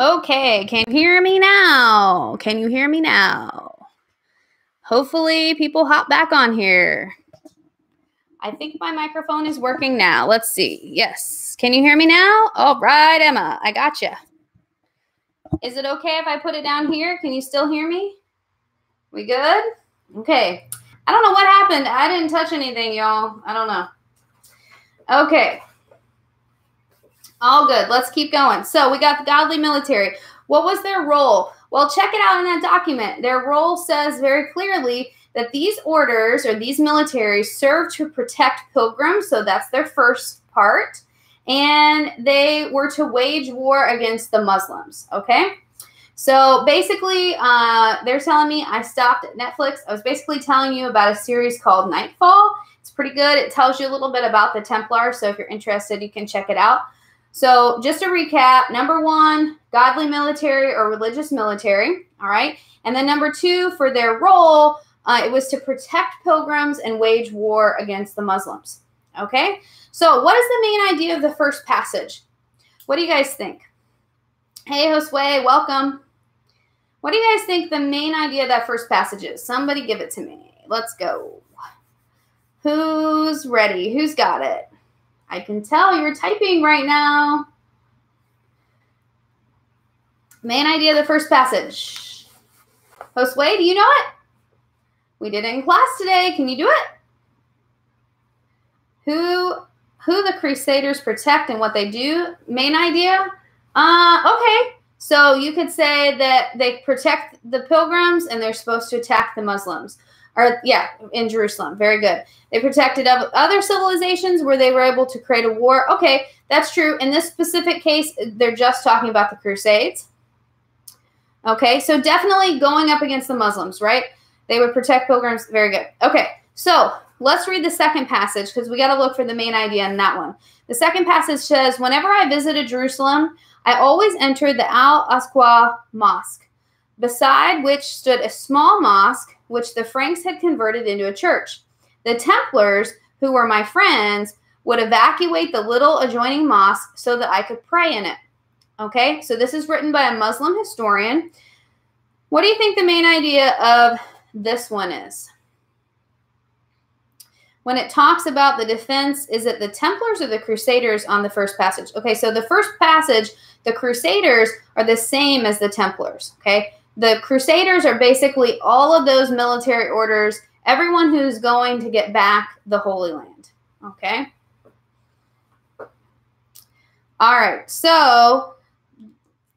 Okay, can you hear me now? Can you hear me now? Hopefully, people hop back on here. I think my microphone is working now. Let's see. Yes. Can you hear me now? All right, Emma. I got you. Is it okay if I put it down here? Can you still hear me? We good? Okay. I don't know what happened. I didn't touch anything, y'all. I don't know. Okay. All good. Let's keep going. So we got the godly military. What was their role? Well, check it out in that document. Their role says very clearly that these orders or these militaries serve to protect pilgrims. So that's their first part. And they were to wage war against the Muslims. Okay. So basically, uh, they're telling me I stopped at Netflix. I was basically telling you about a series called Knightfall. It's pretty good. It tells you a little bit about the Templars. So if you're interested, you can check it out. So, just to recap number one, godly military or religious military. All right. And then number two, for their role, uh, it was to protect pilgrims and wage war against the Muslims. Okay. So, what is the main idea of the first passage? What do you guys think? Hey, Josue, welcome. What do you guys think the main idea of that first passage is? Somebody give it to me. Let's go. Who's ready? Who's got it? I can tell you're typing right now. Main idea of the first passage. Josue, do you know it? We did it in class today. Can you do it? Who who the Crusaders protect and what they do? Main idea? Uh, okay. So you could say that they protect the pilgrims and they're supposed to attack the Muslims or yeah, in Jerusalem. Very good. They protected other civilizations where they were able to create a war. Okay, that's true. In this specific case, they're just talking about the Crusades. Okay, so definitely going up against the Muslims, right? They would protect pilgrims. Very good. Okay, so let's read the second passage because we got to look for the main idea in that one. The second passage says, Whenever I visited Jerusalem, I always entered the Al Aqsa Mosque, beside which stood a small mosque which the Franks had converted into a church. The Templars, who were my friends, would evacuate the little adjoining mosque so that I could pray in it. Okay, so this is written by a Muslim historian. What do you think the main idea of this one is? When it talks about the defense, is it the Templars or the Crusaders on the first passage? Okay, so the first passage, the Crusaders are the same as the Templars. Okay, the Crusaders are basically all of those military orders, everyone who's going to get back the Holy Land. Okay? All right, so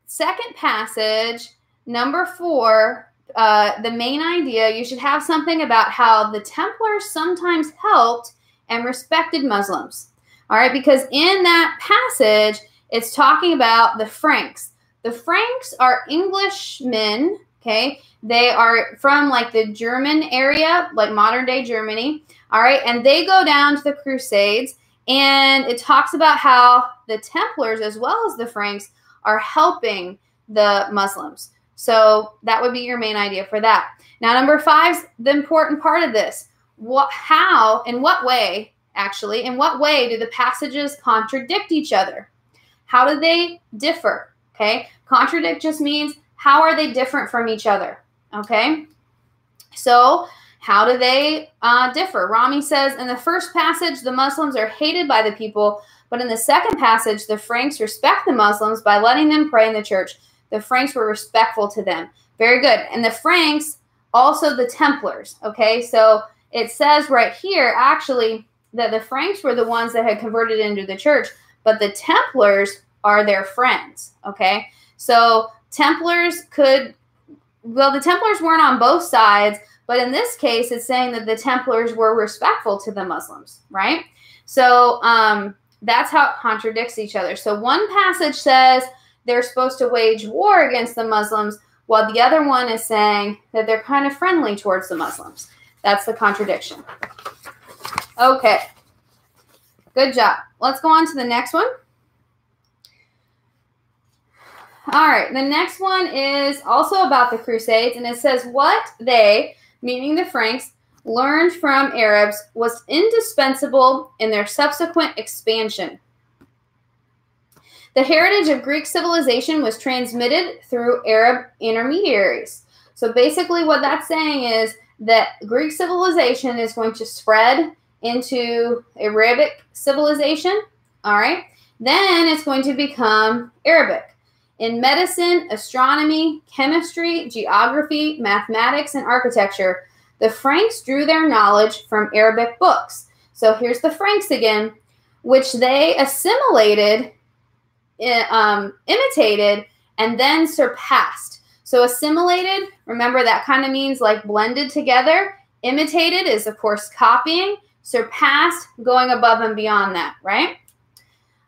second passage, number four, uh, the main idea you should have something about how the Templars sometimes helped and respected Muslims. All right, because in that passage, it's talking about the Franks. The Franks are Englishmen, okay? They are from like the German area, like modern day Germany, all right? And they go down to the Crusades, and it talks about how the Templars, as well as the Franks, are helping the Muslims. So that would be your main idea for that. Now, number five is the important part of this. What, how, in what way, actually, in what way do the passages contradict each other? How do they differ? Okay. Contradict just means how are they different from each other? Okay. So, how do they uh, differ? Rami says in the first passage, the Muslims are hated by the people, but in the second passage, the Franks respect the Muslims by letting them pray in the church. The Franks were respectful to them. Very good. And the Franks, also the Templars. Okay. So, it says right here, actually, that the Franks were the ones that had converted into the church, but the Templars are their friends. Okay. So Templars could, well, the Templars weren't on both sides, but in this case, it's saying that the Templars were respectful to the Muslims, right? So um, that's how it contradicts each other. So one passage says they're supposed to wage war against the Muslims, while the other one is saying that they're kind of friendly towards the Muslims. That's the contradiction. Okay. Good job. Let's go on to the next one. All right, the next one is also about the Crusades, and it says what they, meaning the Franks, learned from Arabs was indispensable in their subsequent expansion. The heritage of Greek civilization was transmitted through Arab intermediaries. So basically, what that's saying is that Greek civilization is going to spread into Arabic civilization. All right. Then it's going to become Arabic. In medicine, astronomy, chemistry, geography, mathematics, and architecture, the Franks drew their knowledge from Arabic books. So here's the Franks again, which they assimilated, um, imitated, and then surpassed. So assimilated, remember that kind of means like blended together. Imitated is, of course, copying. Surpassed, going above and beyond that, right?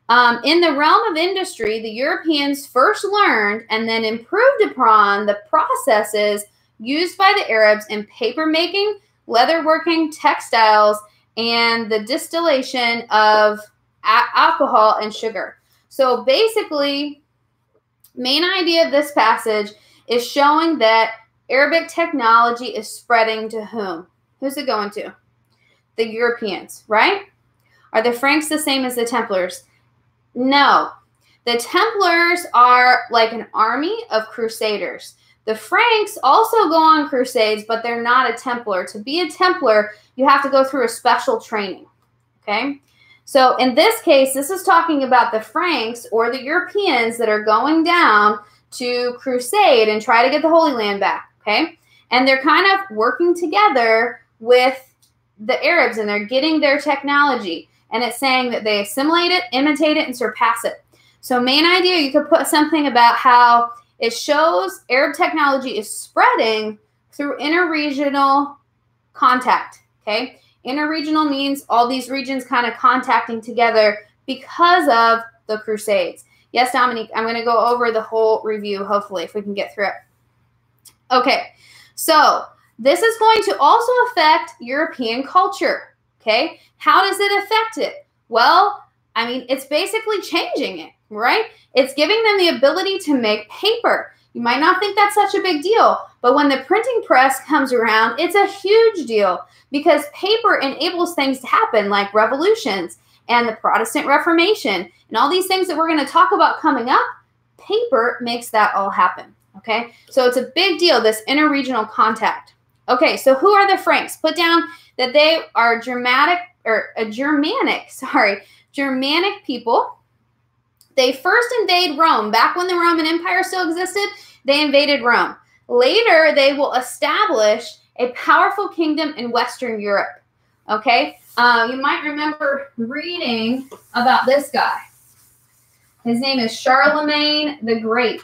Um, in the realm of industry, the Europeans first learned and then improved upon the processes used by the Arabs in papermaking, leatherworking, textiles, and the distillation of alcohol and sugar. So basically, main idea of this passage is showing that Arabic technology is spreading to whom? Who's it going to? The Europeans, right? Are the Franks the same as the Templars? No. The Templars are like an army of crusaders. The Franks also go on crusades, but they're not a Templar. To be a Templar, you have to go through a special training. Okay? So in this case, this is talking about the Franks or the Europeans that are going down to crusade and try to get the Holy Land back. Okay? And they're kind of working together with the Arabs and they're getting their technology and it's saying that they assimilate it, imitate it, and surpass it. So, main idea, you could put something about how it shows Arab technology is spreading through interregional contact. Okay, interregional means all these regions kind of contacting together because of the Crusades. Yes, Dominique, I'm going to go over the whole review, hopefully, if we can get through it. Okay, so this is going to also affect European culture. Okay. How does it affect it? Well, I mean, it's basically changing it, right? It's giving them the ability to make paper. You might not think that's such a big deal, but when the printing press comes around, it's a huge deal because paper enables things to happen like revolutions and the Protestant Reformation and all these things that we're going to talk about coming up. Paper makes that all happen. Okay, so it's a big deal, this interregional contact. Okay, so who are the Franks? Put down that they are Germanic or a Germanic, sorry, Germanic people. They first invade Rome. Back when the Roman Empire still existed, they invaded Rome. Later, they will establish a powerful kingdom in Western Europe. Okay, uh, you might remember reading about this guy. His name is Charlemagne the Great.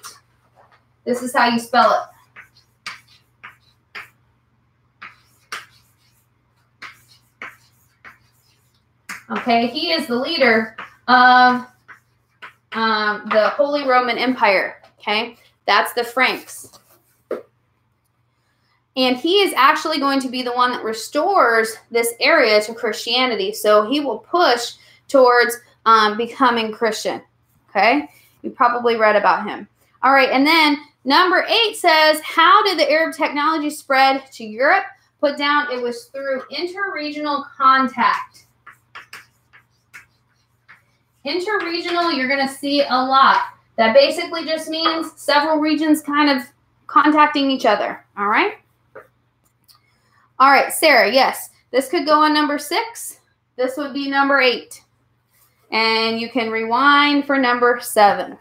This is how you spell it Okay, he is the leader of um, the Holy Roman Empire. Okay, that's the Franks. And he is actually going to be the one that restores this area to Christianity. So he will push towards um, becoming Christian. Okay, you probably read about him. All right, and then number eight says, How did the Arab technology spread to Europe? Put down it was through interregional contact. Interregional, you're going to see a lot. That basically just means several regions kind of contacting each other. All right. All right, Sarah, yes. This could go on number six. This would be number eight. And you can rewind for number seven.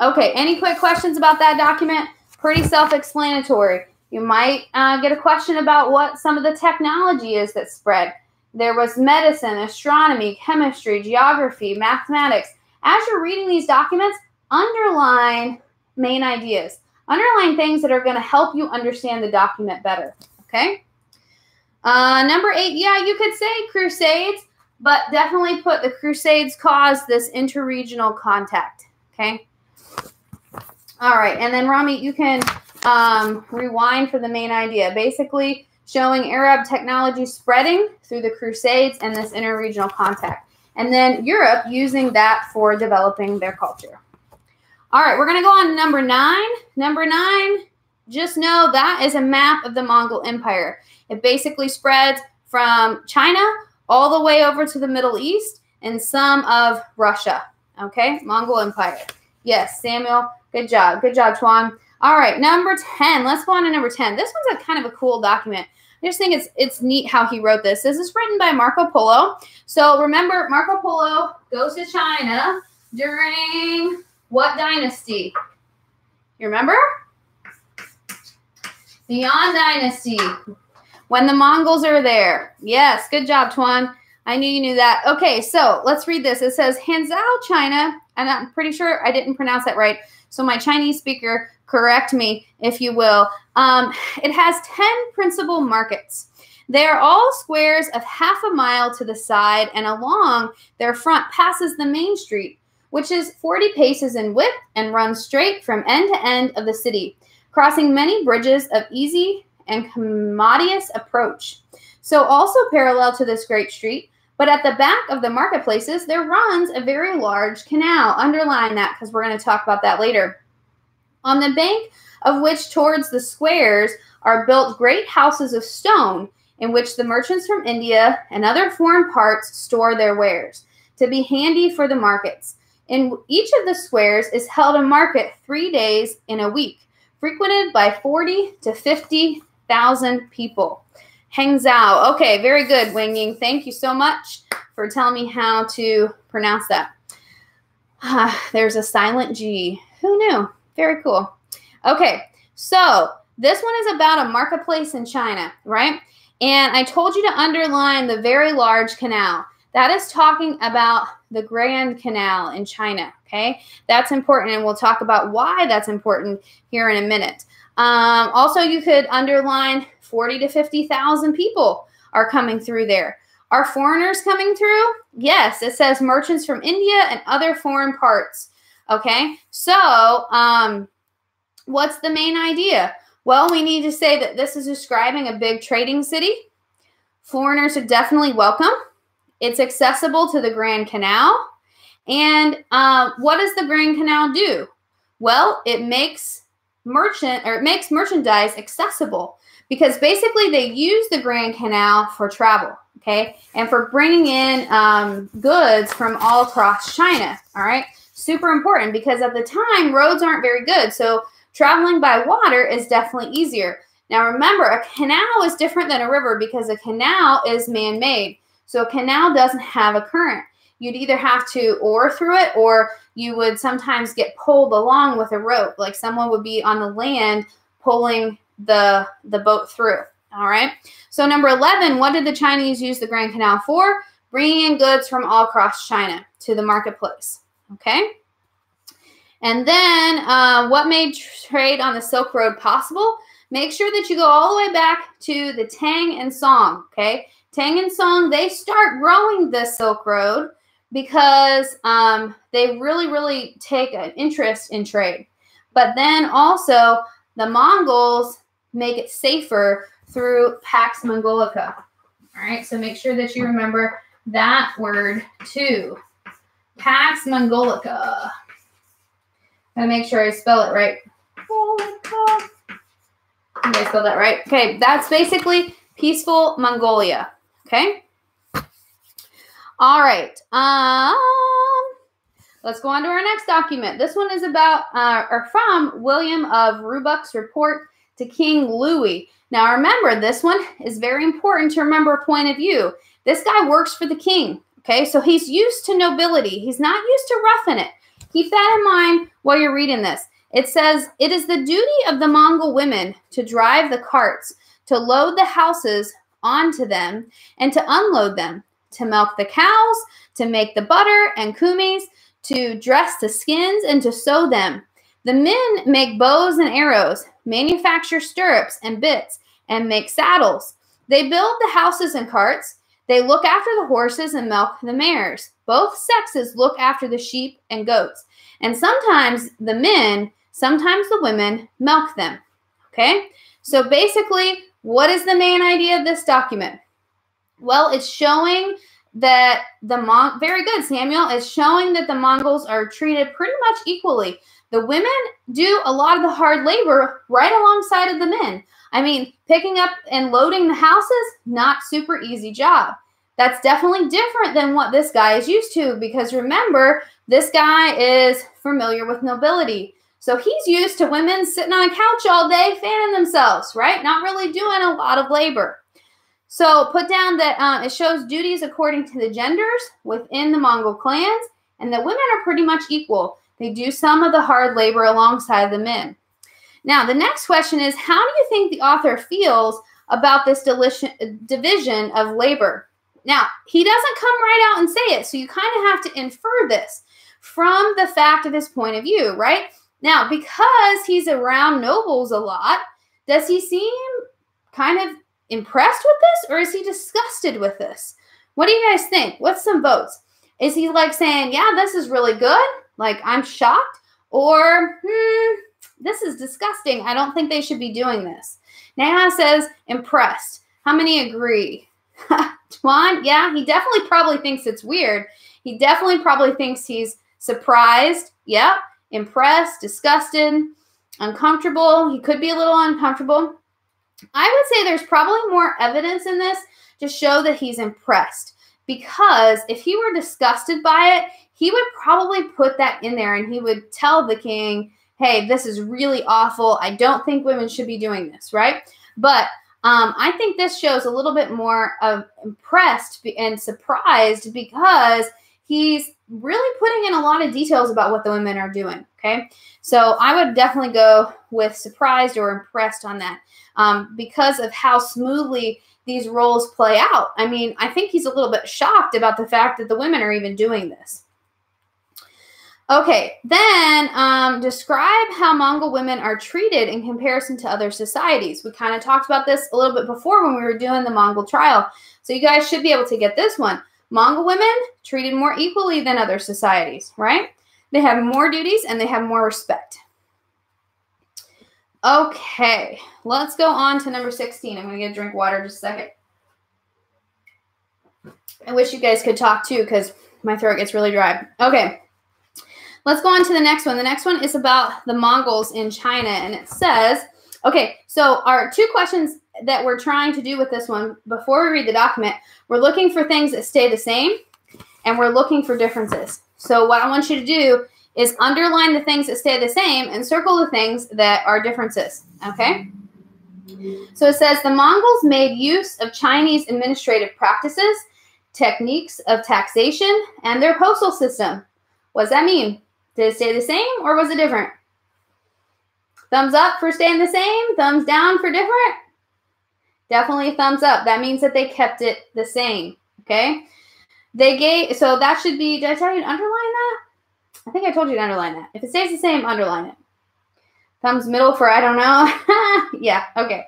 Okay, any quick questions about that document? Pretty self-explanatory. You might uh, get a question about what some of the technology is that spread. There was medicine, astronomy, chemistry, geography, mathematics. As you're reading these documents, underline main ideas. Underline things that are going to help you understand the document better. Okay? Uh, number eight, yeah, you could say crusades, but definitely put the crusades caused this interregional contact. Okay? All right, and then Rami, you can um, rewind for the main idea. Basically, showing Arab technology spreading through the Crusades and this interregional contact. And then Europe using that for developing their culture. All right, we're going to go on number nine. Number nine, just know that is a map of the Mongol Empire. It basically spreads from China all the way over to the Middle East and some of Russia. Okay, Mongol Empire. Yes, Samuel. Good job. Good job, Tuan. All right, number 10. Let's go on to number 10. This one's a kind of a cool document. I just think it's it's neat how he wrote this. This is written by Marco Polo. So remember, Marco Polo goes to China during what dynasty? You remember? The Yuan Dynasty. When the Mongols are there. Yes, good job, Tuan. I knew you knew that. Okay, so let's read this. It says Hanzhou, China, and I'm pretty sure I didn't pronounce that right. So my Chinese speaker, correct me if you will. Um, it has 10 principal markets. They are all squares of half a mile to the side, and along their front passes the main street, which is 40 paces in width and runs straight from end to end of the city, crossing many bridges of easy and commodious approach. So, also parallel to this great street, but at the back of the marketplaces, there runs a very large canal. Underline that because we're going to talk about that later. On the bank of which towards the squares are built great houses of stone in which the merchants from India and other foreign parts store their wares to be handy for the markets. In each of the squares is held a market three days in a week, frequented by 40 to 50,000 people. Hangzhou. Okay, very good, Wing Ying. Thank you so much for telling me how to pronounce that. There's a silent G. Who knew? Very cool. Okay, so this one is about a marketplace in China, right? And I told you to underline the very large canal. That is talking about the Grand Canal in China, okay? That's important, and we'll talk about why that's important here in a minute. Um, also, you could underline 40 to 50,000 people are coming through there. Are foreigners coming through? Yes, it says merchants from India and other foreign parts. Okay, so um, what's the main idea? Well, we need to say that this is describing a big trading city. Foreigners are definitely welcome. It's accessible to the Grand Canal. And uh, what does the Grand Canal do? Well, it makes merchant or it makes merchandise accessible because basically they use the Grand Canal for travel, okay, and for bringing in um, goods from all across China. All right, super important because at the time roads aren't very good, so traveling by water is definitely easier. Now remember, a canal is different than a river because a canal is man-made. So a canal doesn't have a current. You'd either have to oar through it or you would sometimes get pulled along with a rope. Like someone would be on the land pulling the the boat through. All right. So number 11, what did the Chinese use the Grand Canal for? Bringing in goods from all across China to the marketplace. Okay. And then uh, what made trade on the Silk Road possible? Make sure that you go all the way back to the Tang and Song. Okay. Tang and Song, they start growing the Silk Road because um, they really, really take an interest in trade. But then also, the Mongols make it safer through Pax Mongolica. All right, so make sure that you remember that word too. Pax Mongolica. Gotta make sure I spell it right. Did I spell that right? Okay, that's basically peaceful Mongolia. Okay. All right. Um, let's go on to our next document. This one is about uh, or from William of Rubruck's report to King Louis. Now remember, this one is very important to remember a point of view. This guy works for the king. Okay, so he's used to nobility. He's not used to roughing it. Keep that in mind while you're reading this. It says, It is the duty of the Mongol women to drive the carts, to load the houses onto them, and to unload them, to milk the cows, to make the butter and kumis, to dress the skins, and to sew them. The men make bows and arrows, manufacture stirrups and bits, and make saddles. They build the houses and carts. They look after the horses and milk the mares. Both sexes look after the sheep and goats. And sometimes the men, sometimes the women milk them. Okay? So basically, what is the main idea of this document? Well, it's showing that the Mon very good, Samuel, is showing that the Mongols are treated pretty much equally. The women do a lot of the hard labor right alongside of the men. I mean, picking up and loading the houses, not super easy job. That's definitely different than what this guy is used to because remember, this guy is familiar with nobility. So he's used to women sitting on a couch all day fanning themselves, right? Not really doing a lot of labor. So put down that uh, it shows duties according to the genders within the Mongol clans, and that women are pretty much equal. They do some of the hard labor alongside the men. Now, the next question is How do you think the author feels about this division of labor? Now, he doesn't come right out and say it, so you kind of have to infer this from the fact of his point of view, right? Now, because he's around nobles a lot, does he seem kind of impressed with this or is he disgusted with this? What do you guys think? What's some votes? Is he like saying, yeah, this is really good? Like, I'm shocked? Or, hmm, this is disgusting. I don't think they should be doing this. Neha says, impressed. How many agree? Tuan, yeah, he definitely probably thinks it's weird. He definitely probably thinks he's surprised. Yep. Impressed, disgusted, uncomfortable. He could be a little uncomfortable. I would say there's probably more evidence in this to show that he's impressed because if he were disgusted by it, he would probably put that in there and he would tell the king, hey, this is really awful. I don't think women should be doing this, right? But um, I think this shows a little bit more of impressed and surprised because he's really putting in a lot of details about what the women are doing. Okay. So I would definitely go with surprised or impressed on that um, because of how smoothly these roles play out. I mean, I think he's a little bit shocked about the fact that the women are even doing this. Okay, then um, describe how Mongol women are treated in comparison to other societies. We kind of talked about this a little bit before when we were doing the Mongol trial. So you guys should be able to get this one. Mongol women treated more equally than other societies, right? They have more duties and they have more respect. Okay, let's go on to number 16. I'm going to get a drink water just a second. I wish you guys could talk too because my throat gets really dry. Okay, let's go on to the next one. The next one is about the Mongols in China, and it says, okay, so our two questions that we're trying to do with this one before we read the document, we're looking for things that stay the same and we're looking for differences. So what I want you to do is underline the things that stay the same and circle the things that are differences. Okay? So it says the Mongols made use of Chinese administrative practices, techniques of taxation, and their postal system. What does that mean? Did it stay the same or was it different? Thumbs up for staying the same, thumbs down for different. Definitely thumbs up. That means that they kept it the same. Okay? They gave, so that should be, did I tell you to underline that? I think I told you to underline that. If it stays the same, underline it. Thumbs middle for I don't know. yeah, okay.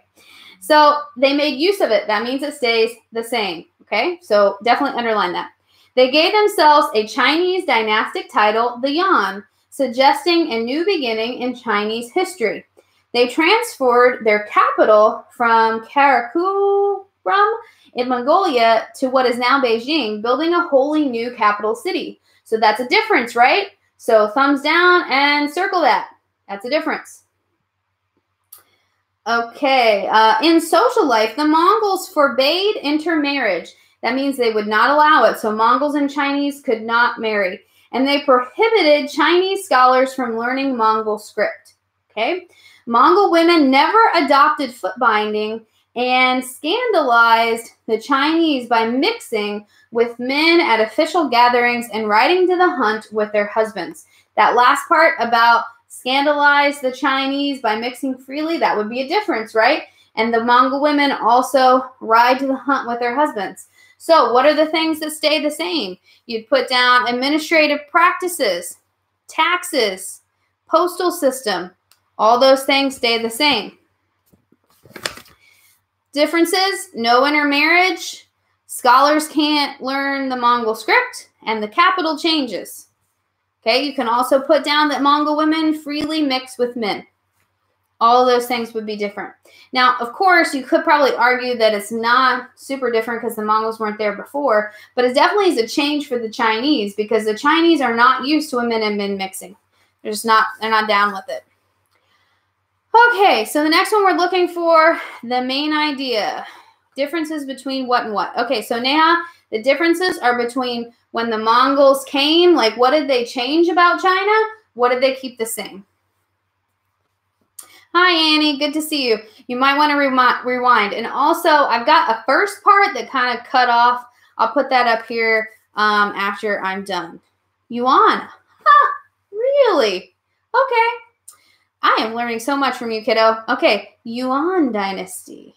So they made use of it. That means it stays the same. Okay, so definitely underline that. They gave themselves a Chinese dynastic title, the Yan, suggesting a new beginning in Chinese history. They transferred their capital from Karakorum in Mongolia to what is now Beijing, building a wholly new capital city. So that's a difference, right? So thumbs down and circle that. That's a difference. Okay, uh, in social life, the Mongols forbade intermarriage. That means they would not allow it. So Mongols and Chinese could not marry. And they prohibited Chinese scholars from learning Mongol script. Okay, Mongol women never adopted foot binding and scandalized the Chinese by mixing with men at official gatherings and riding to the hunt with their husbands. That last part about scandalize the Chinese by mixing freely, that would be a difference, right? And the Mongol women also ride to the hunt with their husbands. So, what are the things that stay the same? You'd put down administrative practices, taxes, postal system. All those things stay the same. Differences no intermarriage, scholars can't learn the Mongol script, and the capital changes. Okay, you can also put down that Mongol women freely mix with men. All of those things would be different. Now, of course, you could probably argue that it's not super different because the Mongols weren't there before, but it definitely is a change for the Chinese because the Chinese are not used to women and men mixing. They're just not, they're not down with it. Okay, so the next one we're looking for the main idea differences between what and what. Okay, so now The differences are between when the Mongols came, like what did they change about China? What did they keep the same? Hi, Annie. Good to see you. You might want to rewind. And also, I've got a first part that kind of cut off. I'll put that up here um, after I'm done. Yuan. Huh, really? Okay. I am learning so much from you, kiddo. Okay, Yuan Dynasty.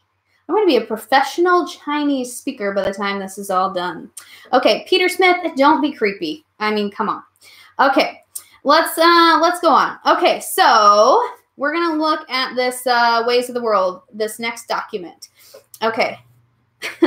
I'm going to be a professional Chinese speaker by the time this is all done. Okay, Peter Smith, don't be creepy. I mean, come on. Okay, let's uh let's go on. Okay, so we're going to look at this uh, Ways of the World, this next document. Okay.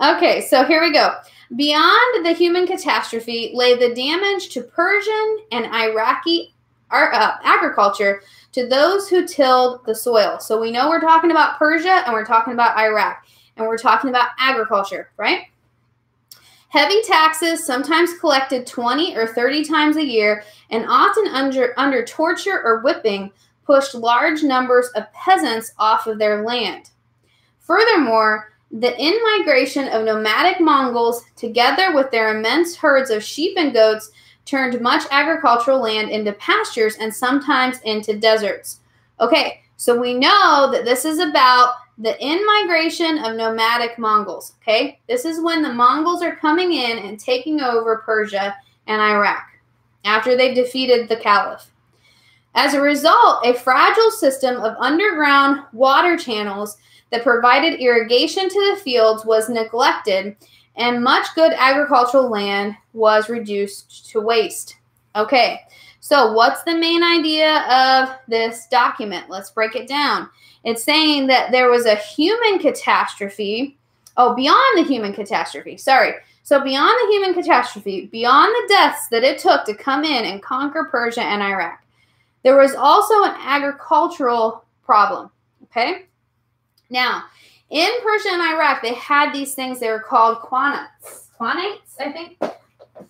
okay, so here we go. Beyond the human catastrophe lay the damage to Persian and Iraqi uh, agriculture to those who tilled the soil. So we know we're talking about Persia and we're talking about Iraq and we're talking about agriculture, right? Heavy taxes, sometimes collected 20 or 30 times a year, and often under, under torture or whipping, pushed large numbers of peasants off of their land. Furthermore, the in-migration of nomadic Mongols, together with their immense herds of sheep and goats, turned much agricultural land into pastures and sometimes into deserts. Okay, so we know that this is about the in-migration of nomadic Mongols. Okay, this is when the Mongols are coming in and taking over Persia and Iraq after they've defeated the Caliph. As a result, a fragile system of underground water channels that provided irrigation to the fields was neglected, and much good agricultural land was reduced to waste. Okay, so what's the main idea of this document? Let's break it down. It's saying that there was a human catastrophe. Oh, beyond the human catastrophe. Sorry. So, beyond the human catastrophe, beyond the deaths that it took to come in and conquer Persia and Iraq, there was also an agricultural problem. Okay. Now, in Persia and Iraq, they had these things. They were called quanates. Quanates, I think.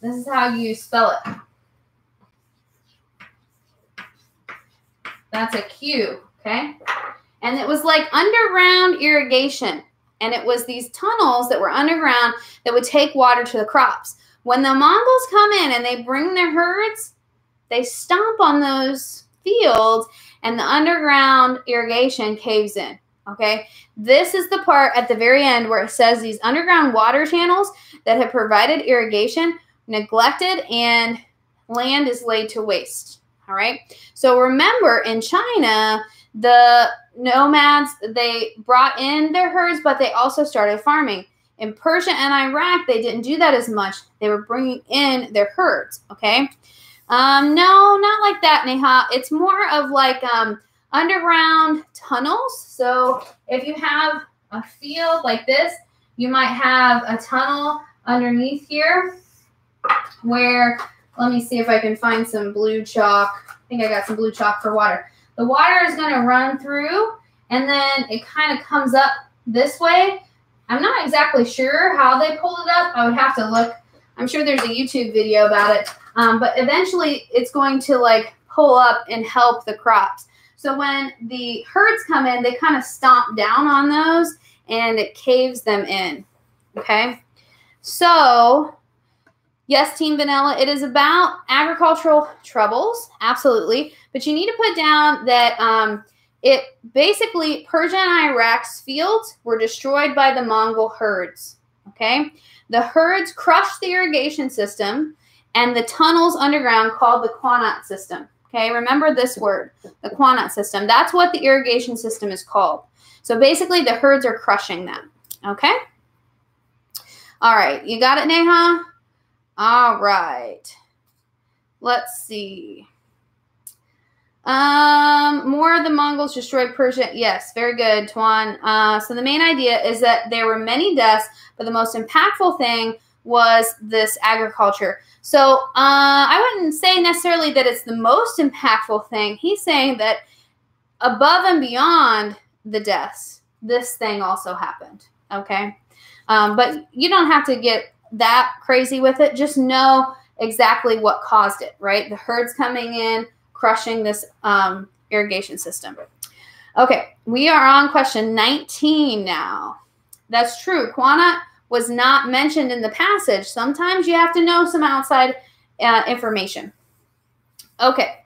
This is how you spell it. That's a Q. Okay. And it was like underground irrigation. And it was these tunnels that were underground that would take water to the crops. When the Mongols come in and they bring their herds, they stomp on those fields and the underground irrigation caves in. Okay, this is the part at the very end where it says these underground water channels that have provided irrigation neglected and land is laid to waste. All right, so remember in China, the nomads they brought in their herds, but they also started farming. In Persia and Iraq, they didn't do that as much. They were bringing in their herds. Okay, um, no, not like that, Neha. It's more of like um, underground tunnels. So if you have a field like this, you might have a tunnel underneath here where, let me see if I can find some blue chalk. I think I got some blue chalk for water. The water is going to run through and then it kind of comes up this way. I'm not exactly sure how they pulled it up. I would have to look. I'm sure there's a YouTube video about it. Um, but eventually it's going to like pull up and help the crops. So when the herds come in, they kind of stomp down on those and it caves them in. Okay. So, yes, Team Vanilla, it is about agricultural troubles. Absolutely. But you need to put down that um, it basically, Persia and Iraq's fields were destroyed by the Mongol herds. Okay. The herds crushed the irrigation system and the tunnels underground called the Quanat system. Okay, remember this word, the Quanat system. That's what the irrigation system is called. So basically, the herds are crushing them. Okay? All right, you got it, Neha? All right. Let's see. Um, more of the Mongols destroyed Persia. Yes, very good, Tuan. Uh, so the main idea is that there were many deaths, but the most impactful thing was this agriculture. So uh, I wouldn't say necessarily that it's the most impactful thing. He's saying that above and beyond the deaths, this thing also happened. Okay. Um, but you don't have to get that crazy with it. Just know exactly what caused it, right? The herds coming in, crushing this um, irrigation system. Okay, we are on question 19 now. That's true. Quanat was not mentioned in the passage. Sometimes you have to know some outside uh, information. Okay,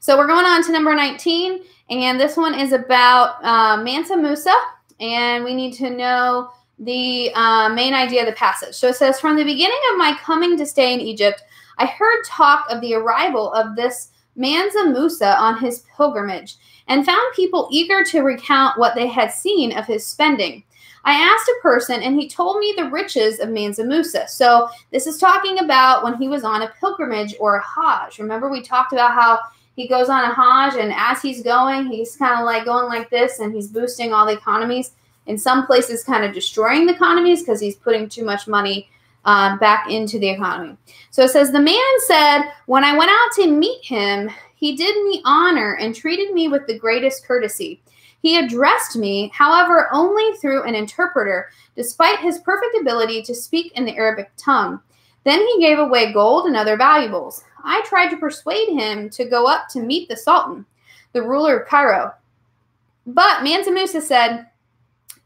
so we're going on to number 19, and this one is about uh, Mansa Musa, and we need to know the uh, main idea of the passage. So it says, From the beginning of my coming to stay in Egypt, I heard talk of the arrival of this Mansa Musa on his pilgrimage and found people eager to recount what they had seen of his spending. I asked a person, and he told me the riches of Mansa Musa. So, this is talking about when he was on a pilgrimage or a Hajj. Remember, we talked about how he goes on a Hajj, and as he's going, he's kind of like going like this, and he's boosting all the economies. In some places, kind of destroying the economies because he's putting too much money uh, back into the economy. So it says, The man said, When I went out to meet him, he did me honor and treated me with the greatest courtesy. He addressed me, however, only through an interpreter, despite his perfect ability to speak in the Arabic tongue. Then he gave away gold and other valuables. I tried to persuade him to go up to meet the Sultan, the ruler of Cairo. But Mansa Musa said,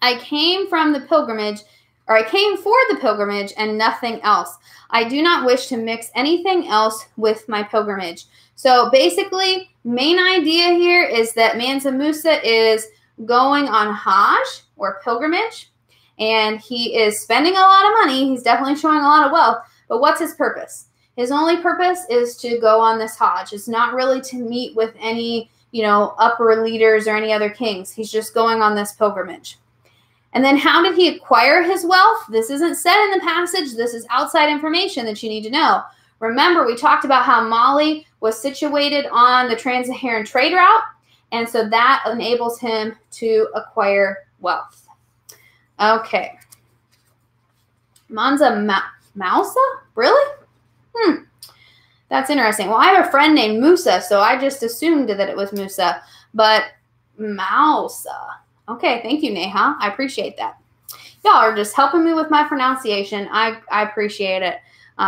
I came from the pilgrimage, or I came for the pilgrimage and nothing else. I do not wish to mix anything else with my pilgrimage. So basically, main idea here is that Mansa Musa is going on Hajj or pilgrimage, and he is spending a lot of money. He's definitely showing a lot of wealth. But what's his purpose? His only purpose is to go on this Hajj. It's not really to meet with any, you know, upper leaders or any other kings. He's just going on this pilgrimage. And then how did he acquire his wealth? This isn't said in the passage. This is outside information that you need to know. Remember, we talked about how Mali was situated on the trans-Saharan trade route, and so that enables him to acquire wealth. Okay. Mansa Ma-? Really? Hmm. That's interesting. Well, I have a friend named Musa, so I just assumed that it was Musa, but Mausa. Okay, thank you, Neha. I appreciate that. Y'all are just helping me with my pronunciation. I, I appreciate it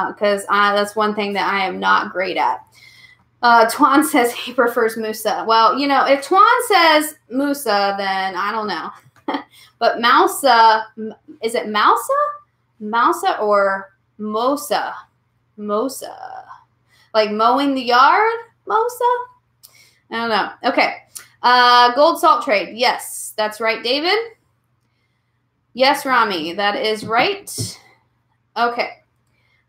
because uh, that's one thing that I am not great at. Uh, Tuan says he prefers Musa. Well, you know, if Tuan says Musa, then I don't know. but Mousa, is it Mousa? Mousa or Mosa? Mosa. Like mowing the yard? Mosa? I don't know. Okay. Uh, gold salt trade. Yes, that's right, David. Yes, Rami, that is right. Okay.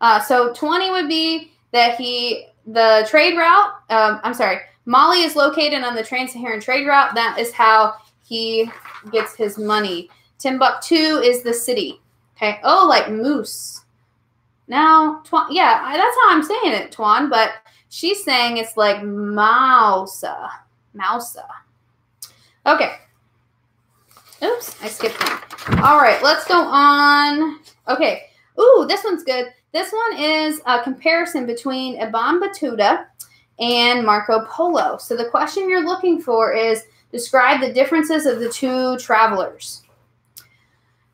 Uh, so 20 would be that he, the trade route, um, I'm sorry, Mali is located on the Trans Saharan trade route. That is how he gets his money. Timbuktu is the city. Okay. Oh, like moose. Now, yeah, that's how I'm saying it, Tuan, but she's saying it's like Mausa. Mausa. Okay. Oops, I skipped one. All right, let's go on. Okay. Ooh, this one's good. This one is a comparison between Ibn Battuta and Marco Polo. So the question you're looking for is describe the differences of the two travelers.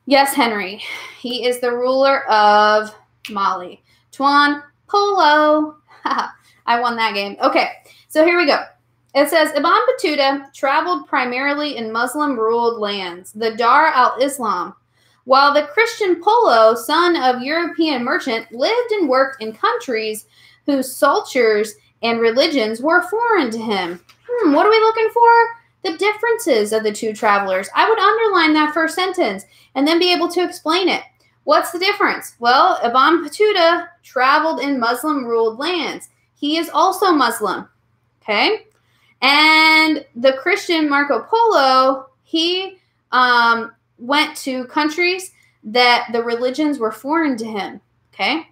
Yes, Henry. He is the ruler of Mali. Tuan Polo. I won that game. Okay, so here we go. It says Ibn Battuta traveled primarily in Muslim ruled lands, the Dar al Islam, while the Christian Polo, son of European merchant, lived and worked in countries whose cultures and religions were foreign to him. Hmm, what are we looking for? The differences of the two travelers. I would underline that first sentence and then be able to explain it. What's the difference? Well, Ibn Battuta traveled in Muslim ruled lands. He is also Muslim. Okay? And the Christian Marco Polo, he um, went to countries that the religions were foreign to him. Okay.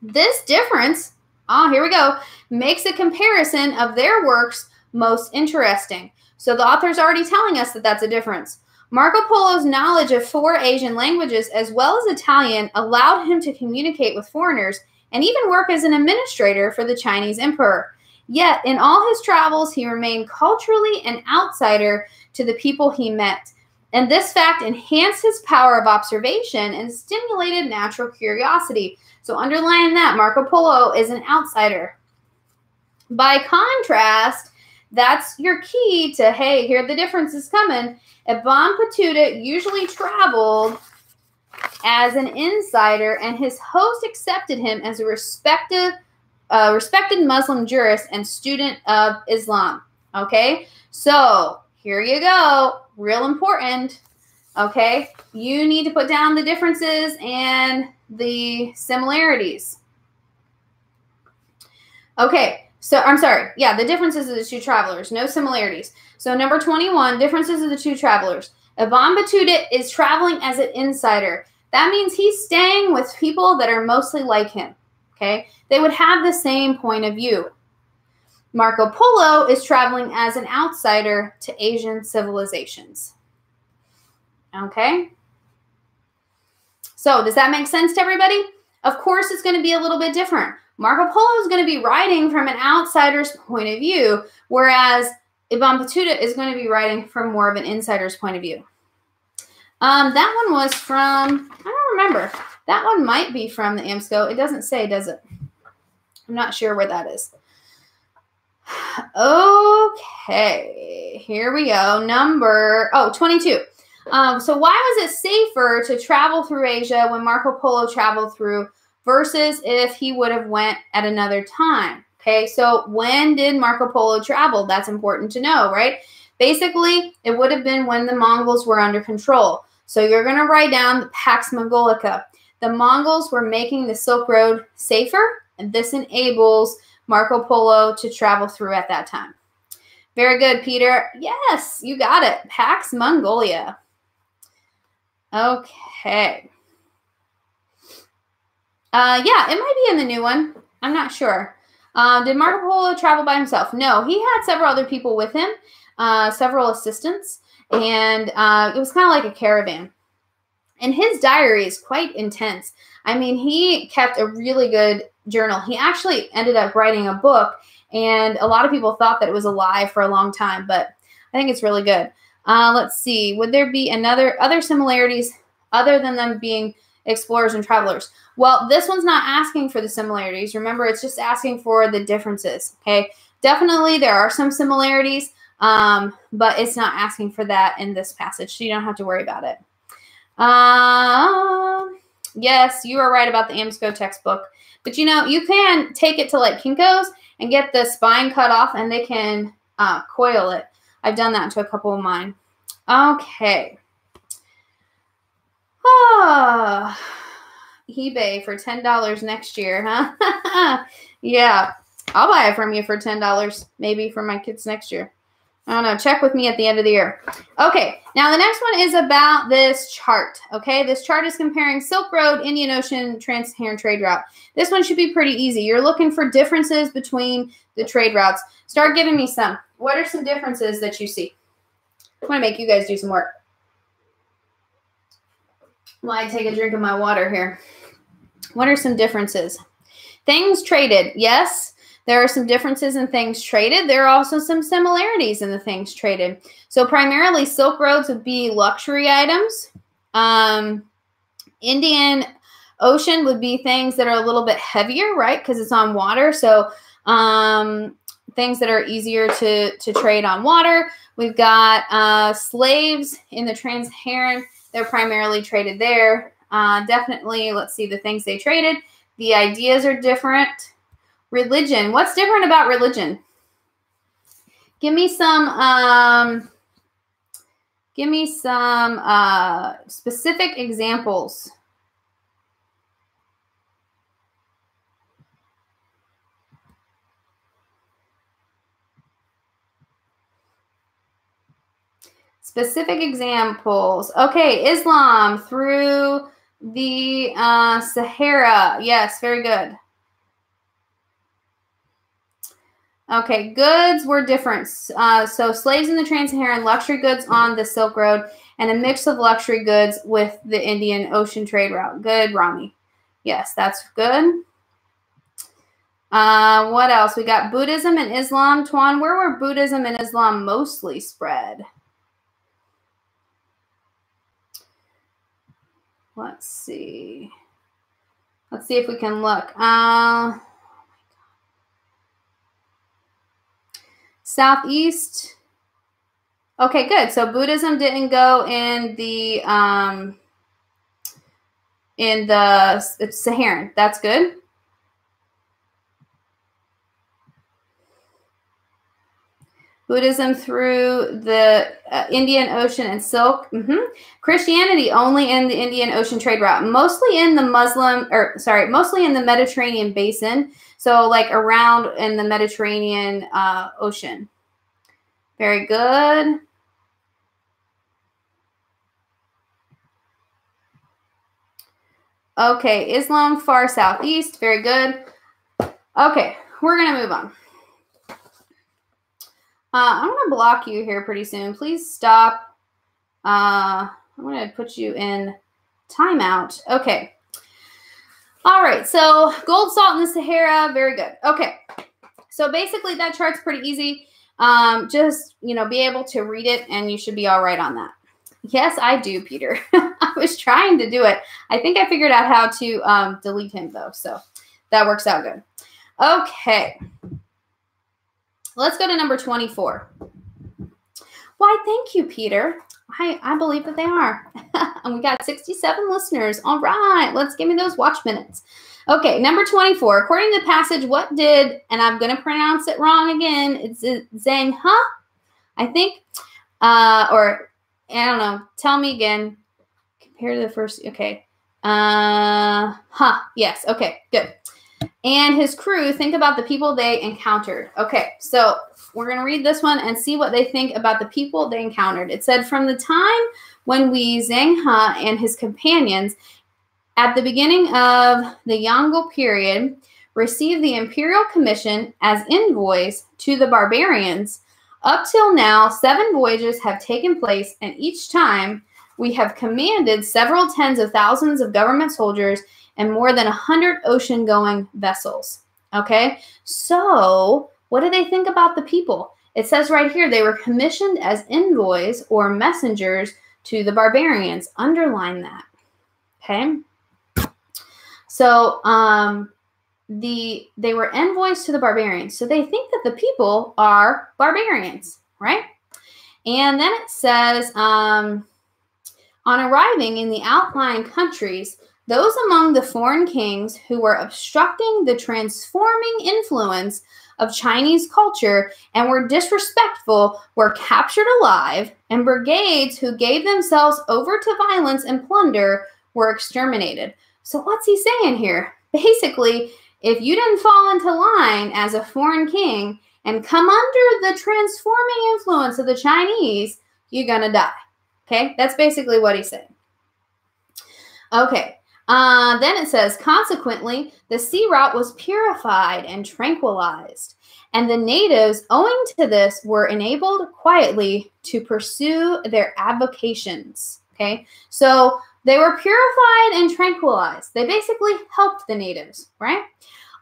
This difference, ah, here we go, makes a comparison of their works most interesting. So the author's already telling us that that's a difference. Marco Polo's knowledge of four Asian languages as well as Italian allowed him to communicate with foreigners and even work as an administrator for the Chinese emperor. Yet, in all his travels, he remained culturally an outsider to the people he met and this fact enhanced his power of observation and stimulated natural curiosity. So, underlying that, Marco Polo is an outsider. By contrast, that's your key to hey, here the difference is coming. Ibn Battuta usually traveled as an insider, and his host accepted him as a respected, uh, respected Muslim jurist and student of Islam. Okay, so here you go. Real important. Okay, you need to put down the differences and the similarities. Okay, so I'm sorry. Yeah, the differences of the two travelers, no similarities. So number 21, differences of the two travelers. Ibn Battuta is traveling as an insider. That means he's staying with people that are mostly like him. Okay, they would have the same point of view. Marco Polo is traveling as an outsider to Asian civilizations. Okay? So, does that make sense to everybody? Of course, it's going to be a little bit different. Marco Polo is going to be writing from an outsider's point of view, whereas Ibn Battuta is going to be writing from more of an insider's point of view. Um, that one was from, I don't remember. That one might be from the AMSCO. It doesn't say, does it? I'm not sure where that is. Okay, here we go. Number, oh, 22. Um, so why was it safer to travel through Asia when Marco Polo traveled through versus if he would have went at another time? Okay, so when did Marco Polo travel? That's important to know, right? Basically, it would have been when the Mongols were under control. So you're going to write down the Pax Mongolica. The Mongols were making the Silk Road safer, and this enables Marco Polo to travel through at that time. Very good, Peter. Yes, you got it. Pax Mongolia. Okay. Uh, yeah, it might be in the new one. I'm not sure. Uh, did Marco Polo travel by himself? No, he had several other people with him, uh, several assistants, and uh, it was kind of like a caravan. And his diary is quite intense. I mean, he kept a really good journal. He actually ended up writing a book, and a lot of people thought that it was a lie for a long time, but I think it's really good. Uh, let's see. Would there be another other similarities other than them being explorers and travelers? Well, this one's not asking for the similarities. Remember, it's just asking for the differences. Okay, definitely there are some similarities, um, but it's not asking for that in this passage, so you don't have to worry about it. Um, yes, you are right about the AMSCO textbook. But you know, you can take it to like Kinko's and get the spine cut off and they can uh, coil it. I've done that to a couple of mine. Okay. Ah, eBay for $10 next year, huh? yeah. I'll buy it from you for $10, maybe for my kids next year. I don't know. Check with me at the end of the year. Okay, now the next one is about this chart. Okay, this chart is comparing Silk Road, Indian Ocean, Trans-Saharan trade route. This one should be pretty easy. You're looking for differences between the trade routes. Start giving me some. What are some differences that you see? I want to make you guys do some work. While I take a drink of my water here. What are some differences? Things traded. Yes, there are some differences in things traded. There are also some similarities in the things traded. So primarily Silk Roads would be luxury items. Um, Indian Ocean would be things that are a little bit heavier, right? Because it's on water. So um, things that are easier to, to trade on water. We've got uh, slaves in the Trans-Saharan. They're primarily traded there. Uh, definitely, let's see the things they traded. The ideas are different. Religion. What's different about religion? Give me some um give me some uh specific examples. Specific examples. Okay, Islam through the uh, Sahara. Yes, very good. Okay, goods were different. Uh, so slaves in the Trans-Saharan, luxury goods on the Silk Road, and a mix of luxury goods with the Indian Ocean trade route. Good, Rami. Yes, that's good. Uh, what else? We got Buddhism and Islam. Tuan, where were Buddhism and Islam mostly spread? Let's see. Let's see if we can look. Uh, Southeast. Okay, good. So Buddhism didn't go in the um, in the Saharan. That's good. Buddhism through the uh, Indian Ocean and Silk. Mm-hmm. Christianity only in the Indian Ocean trade route, mostly in the Muslim, or sorry, mostly in the Mediterranean basin. So, like around in the Mediterranean uh, Ocean. Very good. Okay, Islam far southeast. Very good. Okay, we're going to move on. Uh, I'm going to block you here pretty soon. Please stop. Uh, I'm going to put you in timeout. Okay. All right. So gold salt in the Sahara. Very good. Okay. So basically that chart's pretty easy. Um, just, you know, be able to read it and you should be all right on that. Yes, I do, Peter. I was trying to do it. I think I figured out how to um, delete him though. So that works out good. Okay. Let's go to number 24. Why, thank you, Peter. I, I believe that they are. and we got 67 listeners. All right, let's give me those watch minutes. Okay, number 24. According to the passage, what did, and I'm going to pronounce it wrong again, it's Zhang Huh? I think, uh, or I don't know. Tell me again. Compare to the first, okay. Uh, huh, yes, okay, good and his crew think about the people they encountered. Okay, so we're going to read this one and see what they think about the people they encountered. It said, From the time when we, Zheng He and his companions, at the beginning of the Yongle period, received the imperial commission as envoys to the barbarians, up till now, seven voyages have taken place, and each time we have commanded several tens of thousands of government soldiers and more than 100 ocean going vessels. Okay, so what do they think about the people? It says right here they were commissioned as envoys or messengers to the barbarians. Underline that. Okay. So um, the they were envoys to the barbarians. So they think that the people are barbarians, right? And then it says um, on arriving in the outlying countries, those among the foreign kings who were obstructing the transforming influence of Chinese culture and were disrespectful were captured alive, and brigades who gave themselves over to violence and plunder were exterminated. So, what's he saying here? Basically, if you didn't fall into line as a foreign king and come under the transforming influence of the Chinese, you're to die. Okay, that's basically what he's saying. Okay, uh, then it says, consequently, the sea route was purified and tranquilized, and the natives, owing to this, were enabled quietly to pursue their avocations. Okay, so they were purified and tranquilized. They basically helped the natives, right?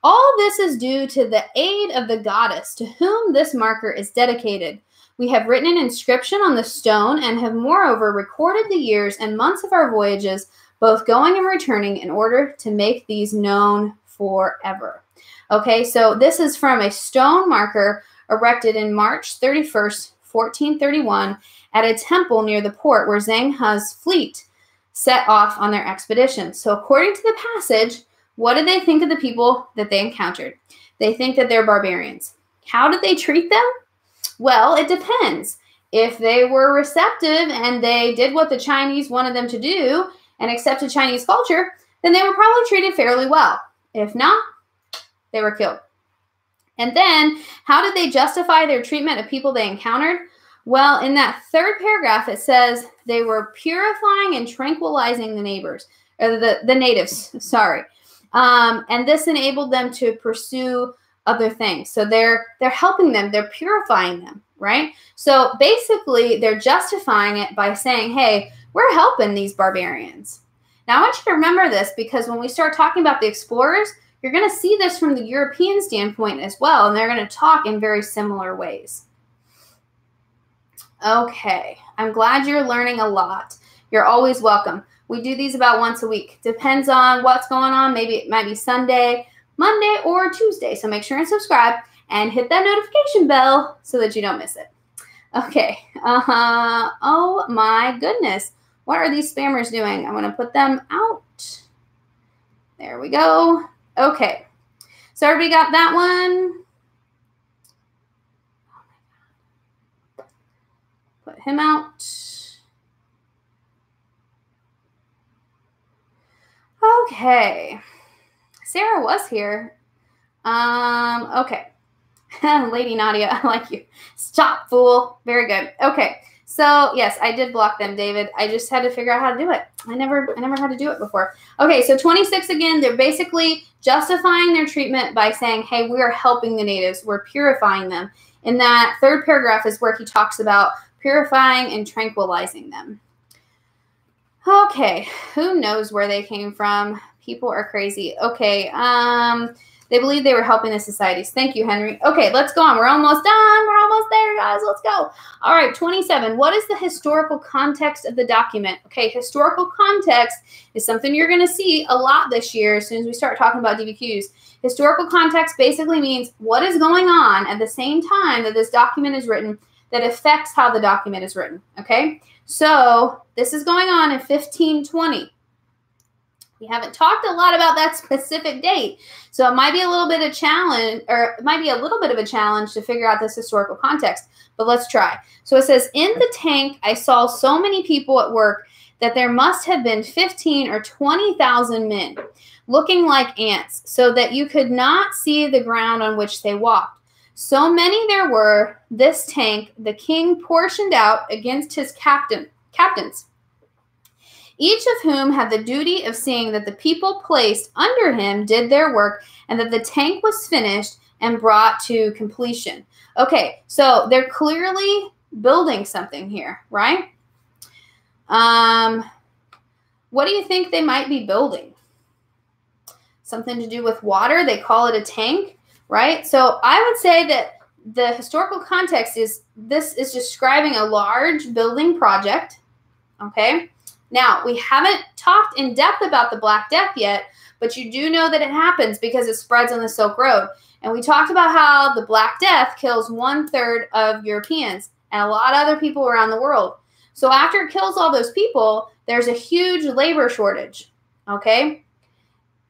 All this is due to the aid of the goddess to whom this marker is dedicated. We have written an inscription on the stone and have moreover recorded the years and months of our voyages both going and returning, in order to make these known forever. Okay, so this is from a stone marker erected in March 31st, 1431, at a temple near the port where Zhang He's fleet set off on their expedition. So, according to the passage, what did they think of the people that they encountered? They think that they're barbarians. How did they treat them? Well, it depends. If they were receptive and they did what the Chinese wanted them to do and accepted Chinese culture, then they were probably treated fairly well. If not, they were killed. And then, how did they justify their treatment of people they encountered? Well, in that third paragraph, it says they were purifying and tranquilizing the neighbors, or the, the natives, sorry. Um, and this enabled them to pursue other things. So they're they're helping them, they're purifying them, right? So basically, they're justifying it by saying, "Hey, we're helping these barbarians. Now, I want you to remember this because when we start talking about the explorers, you're going to see this from the European standpoint as well, and they're going to talk in very similar ways. Okay, I'm glad you're learning a lot. You're always welcome. We do these about once a week. Depends on what's going on. Maybe it might be Sunday, Monday, or Tuesday. So make sure and subscribe and hit that notification bell so that you don't miss it. Okay. Uh-huh. Oh my goodness. What are these spammers doing? I'm going to put them out. There we go. Okay. So everybody got that one? Put him out. Okay. Sarah was here. Um, okay. Lady Nadia, I like you. Stop, fool. Very good. Okay. So yes, I did block them, David. I just had to figure out how to do it. I never I never had to do it before. Okay, so 26 again, they're basically justifying their treatment by saying, hey, we are helping the natives, we're purifying them. In that third paragraph is where he talks about purifying and tranquilizing them. Okay, who knows where they came from? People are crazy. Okay, um, they believe they were helping the societies. Thank you, Henry. Okay, let's go on. We're almost done. We're almost there, guys. Let's go. All right, 27. What is the historical context of the document? Okay, historical context is something you're going to see a lot this year as soon as we start talking about DBQs. Historical context basically means what is going on at the same time that this document is written that affects how the document is written. Okay, so this is going on in 1520. We haven't talked a lot about that specific date. So it might be a little bit of challenge, or it might be a little bit of a challenge to figure out this historical context, but let's try. So it says, In the tank, I saw so many people at work that there must have been 15 or 20,000 men looking like ants, so that you could not see the ground on which they walked. So many there were, this tank the king portioned out against his captain captains each of whom had the duty of seeing that the people placed under him did their work and that the tank was finished and brought to completion. Okay, so they're clearly building something here, right? Um, what do you think they might be building? Something to do with water. They call it a tank, right? So I would say that the historical context is this is describing a large building project, okay? Now, we haven't talked in depth about the Black Death yet, but you do know that it happens because it spreads on the Silk Road. And we talked about how the Black Death kills one third of Europeans and a lot of other people around the world. So after it kills all those people, there's a huge labor shortage. Okay?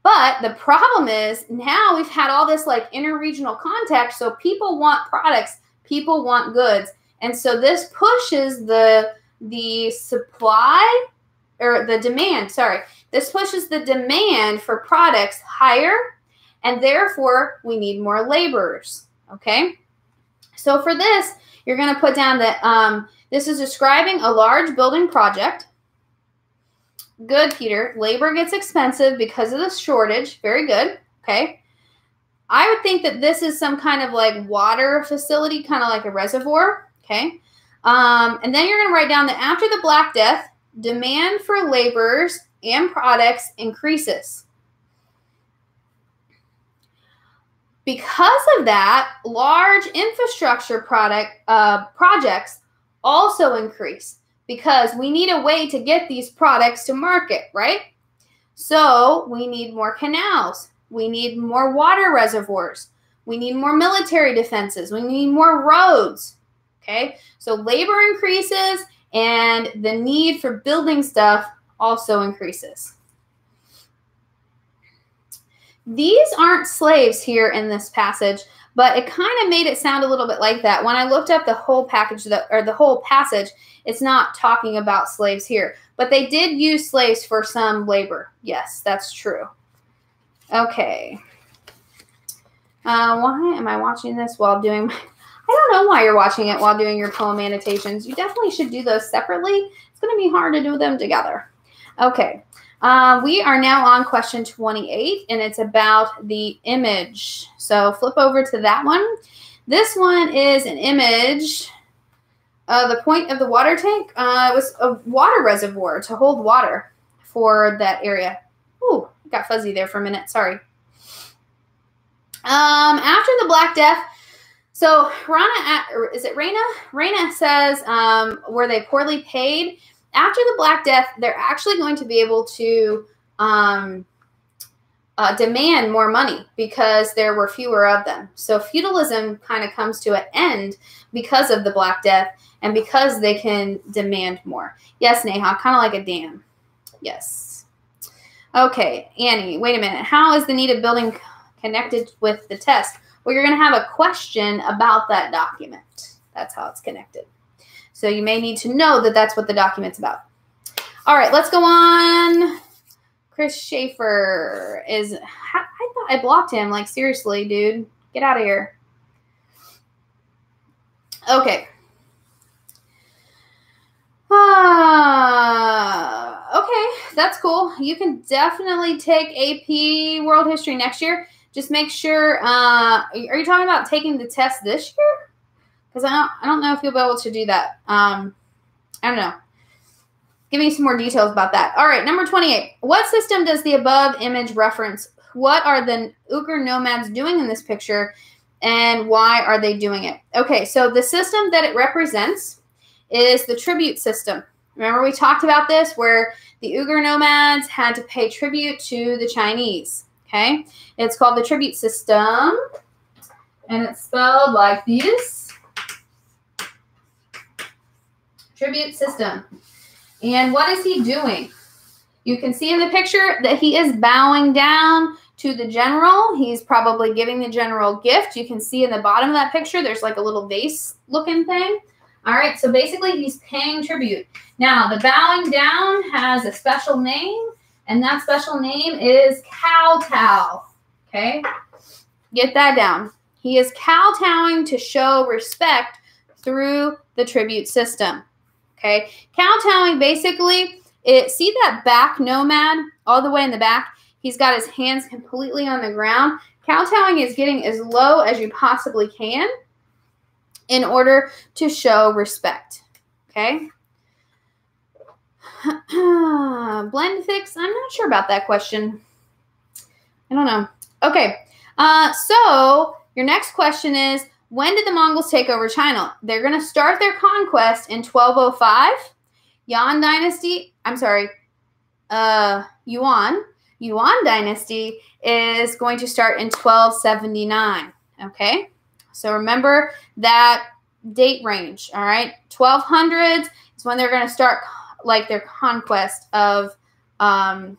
But the problem is now we've had all this like interregional contact, so people want products, people want goods. And so this pushes the the supply or the demand, sorry. This pushes the demand for products higher, and therefore we need more laborers. Okay? So for this, you're going to put down that um, this is describing a large building project. Good, Peter. Labor gets expensive because of the shortage. Very good. Okay. I would think that this is some kind of like water facility, kind of like a reservoir. Okay. Um, and then you're going to write down that after the Black Death, demand for laborers and products increases. Because of that, large infrastructure product uh, projects also increase because we need a way to get these products to market, right? So we need more canals. We need more water reservoirs. We need more military defenses. We need more roads. Okay, so labor increases and the need for building stuff also increases. These aren't slaves here in this passage, but it kind of made it sound a little bit like that. When I looked up the whole package or the whole passage, it's not talking about slaves here, but they did use slaves for some labor. Yes, that's true. Okay. Uh, why am I watching this while doing my I don't know why you're watching it while doing your poem annotations. You definitely should do those separately. It's going to be hard to do them together. Okay. Uh, we are now on question 28, and it's about the image. So flip over to that one. This one is an image. The point of the water tank uh, was a water reservoir to hold water for that area. Ooh, got fuzzy there for a minute. Sorry. Um, after the Black Death, so Rana, is it Raina? Raina says, um, were they poorly paid? After the Black Death, they're actually going to be able to um, uh, demand more money because there were fewer of them. So feudalism kind of comes to an end because of the Black Death and because they can demand more. Yes, Neha, kind of like a dam. Yes. Okay, Annie, wait a minute. How is the need of building connected with the test? Well, you're going to have a question about that document. That's how it's connected. So you may need to know that that's what the document's about. All right, let's go on. Chris Schaefer is. I thought I blocked him. Like, seriously, dude. Get out of here. Okay. Uh, okay, that's cool. You can definitely take AP World History next year. Just make sure. Uh, are you talking about taking the test this year? Because I don't, I don't know if you'll be able to do that. Um, I don't know. Give me some more details about that. All right, number 28. What system does the above image reference? What are the Uyghur nomads doing in this picture, and why are they doing it? Okay, so the system that it represents is the tribute system. Remember, we talked about this where the Uyghur nomads had to pay tribute to the Chinese. Okay, it's called the tribute system, and it's spelled like this tribute system. And what is he doing? You can see in the picture that he is bowing down to the general. He's probably giving the general gift. You can see in the bottom of that picture, there's like a little vase looking thing. All right, so basically he's paying tribute. Now, the bowing down has a special name, and that special name is kowtow. Okay, get that down. He is kowtowing to show respect through the tribute system. Okay, kowtowing basically, it see that back nomad all the way in the back. He's got his hands completely on the ground. Kowtowing is getting as low as you possibly can in order to show respect. Okay. Blend fix. I'm not sure about that question. I don't know. Okay. Uh, so your next question is when did the Mongols take over China? They're going to start their conquest in 1205. Yuan dynasty, I'm sorry, uh, Yuan, Yuan dynasty is going to start in 1279. Okay. So remember that date range, all right? 1200s is when they're going to start like their conquest of um,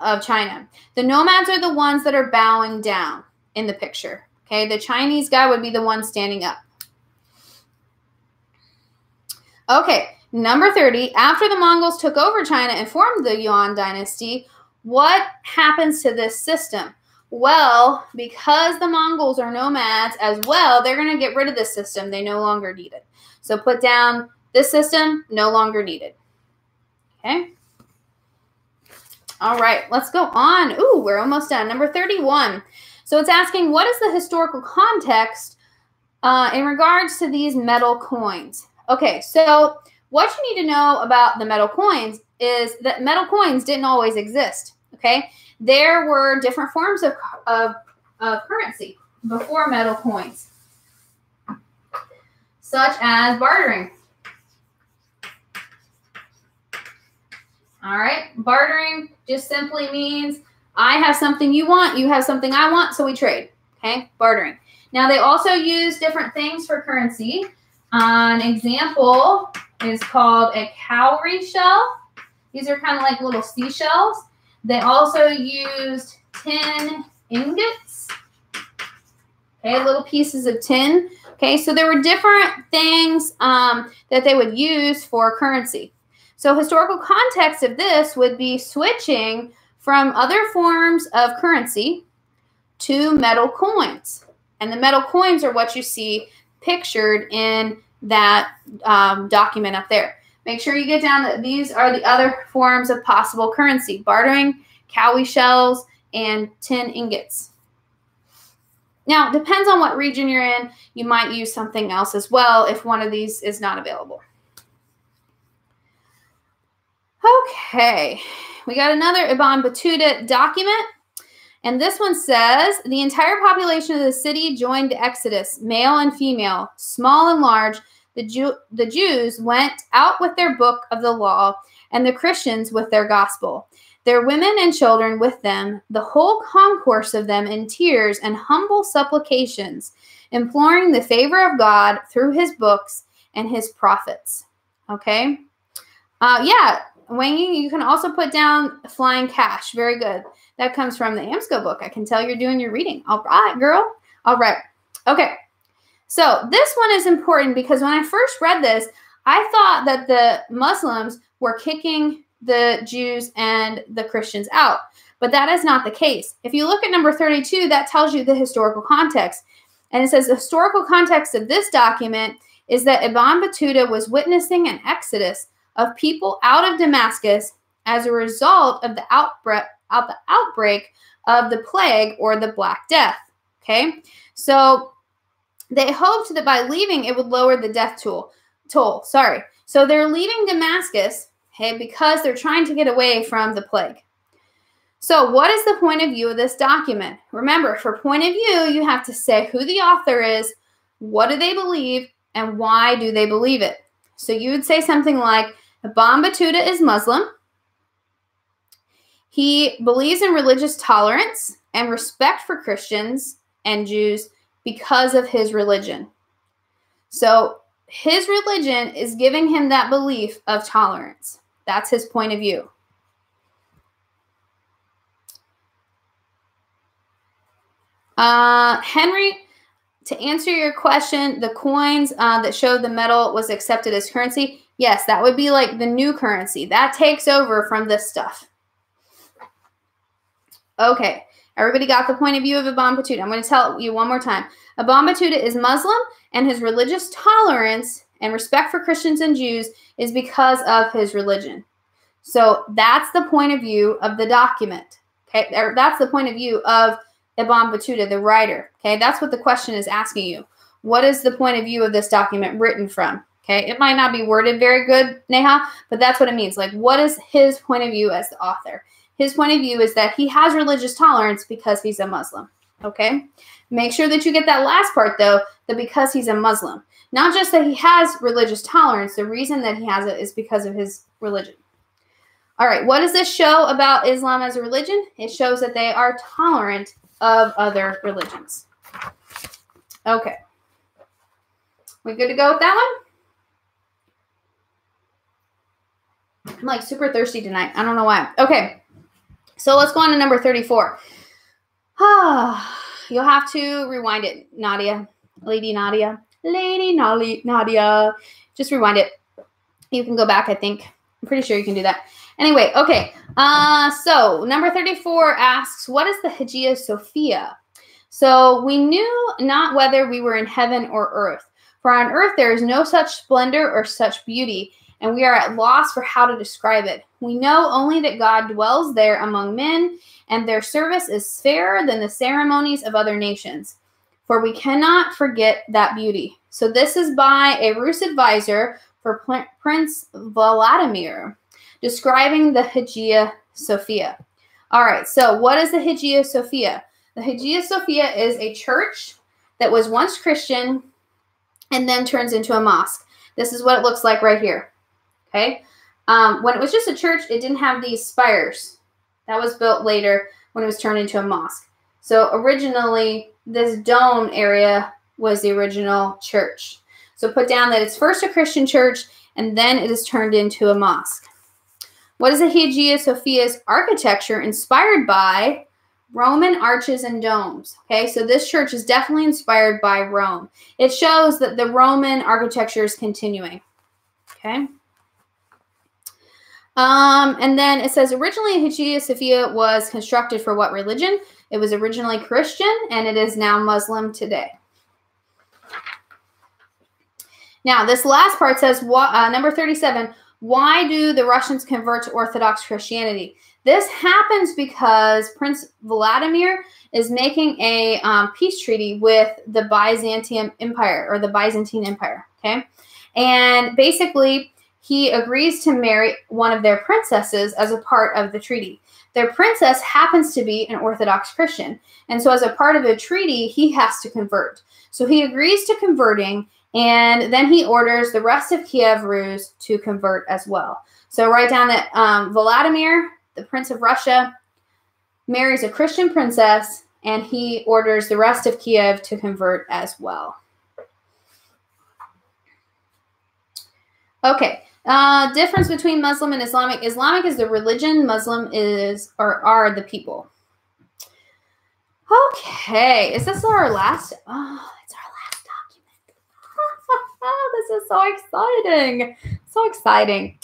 of China. The nomads are the ones that are bowing down in the picture. Okay, the Chinese guy would be the one standing up. Okay, number 30. After the Mongols took over China and formed the Yuan dynasty, what happens to this system? Well, because the Mongols are nomads as well, they're going to get rid of this system. They no longer need it. So put down this system, no longer needed. Okay. All right, let's go on. Ooh, we're almost done. Number 31. So it's asking, what is the historical context uh, in regards to these metal coins? Okay, so what you need to know about the metal coins is that metal coins didn't always exist. Okay, there were different forms of, of, of currency before metal coins, such as bartering. All right, bartering just simply means I have something you want, you have something I want, so we trade. Okay, bartering. Now they also use different things for currency. An example is called a cowrie shell. These are kind of like little seashells. They also used tin ingots. Okay, little pieces of tin. Okay, so there were different things um, that they would use for currency. So historical context of this would be switching from other forms of currency to metal coins. And the metal coins are what you see pictured in that um, document up there. Make sure you get down that these are the other forms of possible currency bartering, cowrie shells, and tin ingots. Now, depends on what region you're in. You might use something else as well if one of these is not available. Okay, we got another Ibn Battuta document. And this one says the entire population of the city joined the Exodus, male and female, small and large, the, Jew, the Jews went out with their book of the law, and the Christians with their gospel, their women and children with them, the whole concourse of them in tears and humble supplications, imploring the favor of God through his books and his prophets. Okay? Uh, yeah, Wanging, you can also put down flying cash. Very good. That comes from the AMSCO book. I can tell you're doing your reading. All right, girl. All right. Okay. So this one is important because when I first read this, I thought that the Muslims were kicking the Jews and the Christians out. But that is not the case. If you look at number 32, that tells you the historical context. And it says the historical context of this document is that Ibn Battuta was witnessing an exodus of people out of Damascus as a result of the outbreak, out the outbreak of the plague or the Black Death. Okay, so they hoped that by leaving it would lower the death toll. Toll, sorry. So they're leaving Damascus, okay, because they're trying to get away from the plague. So, what is the point of view of this document? Remember, for point of view, you have to say who the author is, what do they believe, and why do they believe it. So, you would say something like Ibn Battuta is Muslim. He believes in religious tolerance and respect for Christians and Jews because of his religion. So, his religion is giving him that belief of tolerance. That's his point of view. Uh, Henry, to answer your question, the coins uh, that showed the metal was accepted as currency. Yes, that would be like the new currency. That takes over from this stuff. Okay, everybody got the point of view of Ibn Battuta. I'm going to tell you one more time. Ibn Battuta is Muslim, and his religious tolerance and respect for Christians and Jews is because of his religion. So that's the point of view of the document. Okay, that's the point of view of Ibn Battuta, the writer. Okay, that's what the question is asking you. What is the point of view of this document written from? Okay, it might not be worded very good, Neha, but that's what it means. Like, what is his point of view as the author? His point of view is that he has religious tolerance because he's a Muslim. Okay, make sure that you get that last part though, that because he's a Muslim, not just that he has religious tolerance, the reason that he has it is because of his religion. All right, what does this show about Islam as a religion? It shows that they are tolerant of other religions. Okay. We good to go with that one? I'm like super thirsty tonight. I don't know why. Okay. So let's go on to number 34. Ah, you'll have to rewind it, Nadia. Lady Nadia. Lady Nadia. Just rewind it. You can go back, I think. I'm pretty sure you can do that. Anyway, okay. Uh, so number 34 asks, what is the Hagia Sophia? So we knew not whether we were in heaven or earth. For on earth there is no such splendor or such beauty, and we are at loss for how to describe it. We know only that God dwells there among men, and their service is fairer than the ceremonies of other nations. For we cannot forget that beauty. So this is by a Rus advisor for Prince Vladimir describing the Hagia Sophia. All right, so what is the Hagia Sophia? The Hagia Sophia is a church that was once Christian and then turns into a mosque. This is what it looks like right here. Okay. Um, when it was just a church, it didn't have these spires. That was built later when it was turned into a mosque. So originally, this dome area was the original church. So put down that it's first a Christian church and then it is turned into a mosque. What is the Hagia Sophia's architecture inspired by? Roman arches and domes. Okay, so this church is definitely inspired by Rome. It shows that the Roman architecture is continuing. Okay. Um, and then it says originally Hagia Sophia was constructed for what religion? It was originally Christian and it is now Muslim today. Now, this last part says, uh, number 37, why do the Russians convert to Orthodox Christianity? This happens because Prince Vladimir is making a um, peace treaty with the Byzantium Empire or the Byzantine Empire. Okay. And basically, he agrees to marry one of their princesses as a part of the treaty. Their princess happens to be an Orthodox Christian. And so, as a part of the treaty, he has to convert. So, he agrees to converting and then he orders the rest of Kiev Rus to convert as well. So write down that um, Vladimir, the Prince of Russia, marries a Christian princess, and he orders the rest of Kiev to convert as well. Okay, Uh, difference between Muslim and Islamic. Islamic is the religion. Muslim is or are the people. Okay, is this our last? Oh, it's our last document. this is so exciting. So exciting.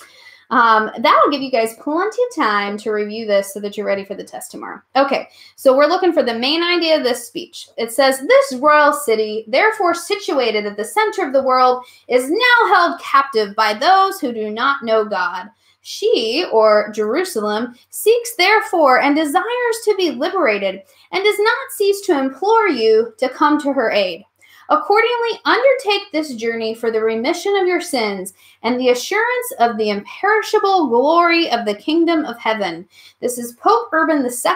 Um, that will give you guys plenty of time to review this so that you're ready for the test tomorrow. Okay, so we're looking for the main idea of this speech. It says, This royal city, therefore situated at the center of the world, is now held captive by those who do not know God. She, or Jerusalem, seeks therefore and desires to be liberated, and does not cease to implore you to come to her aid. Accordingly, undertake this journey for the remission of your sins and the assurance of the imperishable glory of the kingdom of heaven. This is Pope Urban II,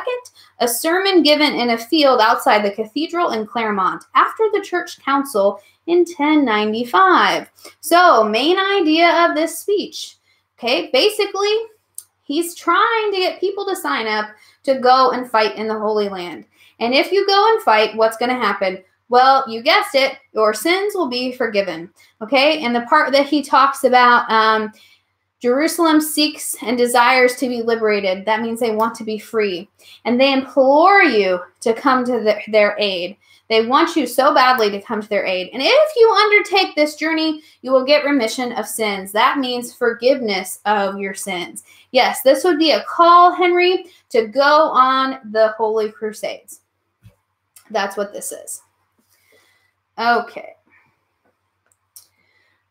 a sermon given in a field outside the cathedral in Clermont after the church council in 1095. So, main idea of this speech. Okay, basically, he's trying to get people to sign up to go and fight in the Holy Land. And if you go and fight, what's going to happen? Well, you guessed it, your sins will be forgiven. Okay, and the part that he talks about, um, Jerusalem seeks and desires to be liberated. That means they want to be free. And they implore you to come to the, their aid. They want you so badly to come to their aid. And if you undertake this journey, you will get remission of sins. That means forgiveness of your sins. Yes, this would be a call, Henry, to go on the Holy Crusades. That's what this is. Okay.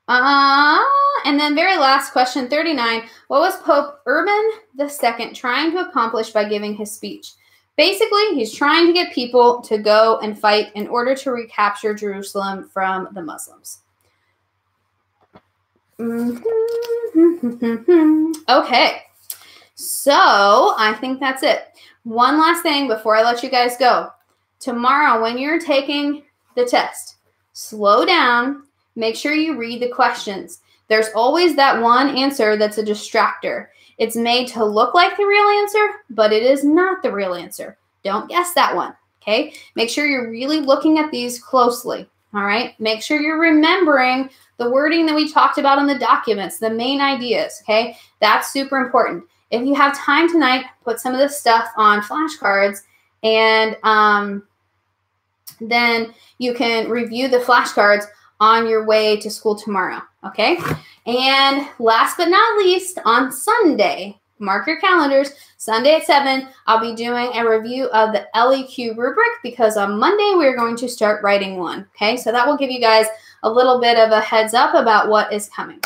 Uh, and then very last question 39. What was Pope Urban II trying to accomplish by giving his speech? Basically, he's trying to get people to go and fight in order to recapture Jerusalem from the Muslims. okay, so I think that's it. One last thing before I let you guys go. Tomorrow, when you're taking the test. Slow down. Make sure you read the questions. There's always that one answer that's a distractor. It's made to look like the real answer, but it is not the real answer. Don't guess that one. Okay. Make sure you're really looking at these closely. All right. Make sure you're remembering the wording that we talked about in the documents, the main ideas. Okay. That's super important. If you have time tonight, put some of this stuff on flashcards and um, then you can review the flashcards on your way to school tomorrow. Okay. And last but not least, on Sunday, mark your calendars. Sunday at 7, I'll be doing a review of the LEQ rubric because on Monday we're going to start writing one. Okay. So that will give you guys a little bit of a heads up about what is coming.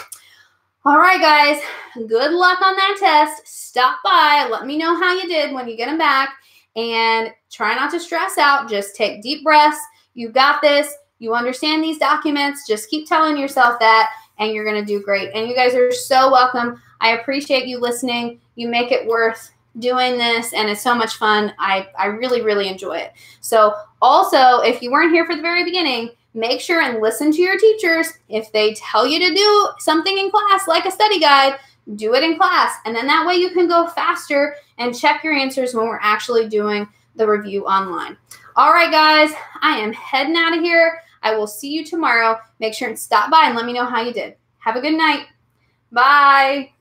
All right, guys. Good luck on that test. Stop by. Let me know how you did when you get them back and try not to stress out. Just take deep breaths. You got this. You understand these documents. Just keep telling yourself that, and you're going to do great. And you guys are so welcome. I appreciate you listening. You make it worth doing this, and it's so much fun. I, I really, really enjoy it. So, also, if you weren't here for the very beginning, make sure and listen to your teachers. If they tell you to do something in class, like a study guide, do it in class. And then that way you can go faster and check your answers when we're actually doing the review online. All right, guys, I am heading out of here. I will see you tomorrow. Make sure and stop by and let me know how you did. Have a good night. Bye.